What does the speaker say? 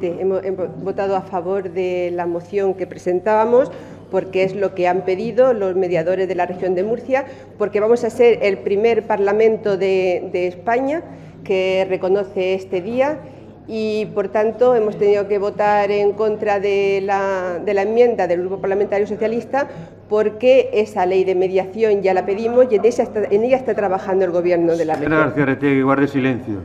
efectivamente, hemos, hemos votado a favor de la moción que presentábamos porque es lo que han pedido los mediadores de la región de Murcia, porque vamos a ser el primer Parlamento de, de España que reconoce este día y, por tanto, hemos tenido que votar en contra de la, de la, enmienda del Grupo Parlamentario Socialista porque esa ley de mediación ya la pedimos y en, está, en ella está trabajando el Gobierno de la región. Señora García Retegui, guarde silencio.